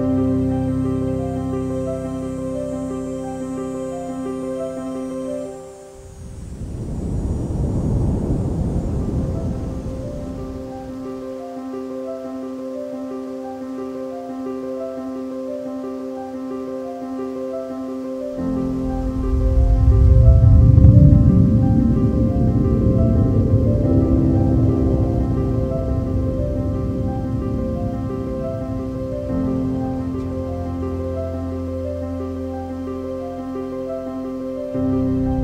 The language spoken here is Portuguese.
Música Música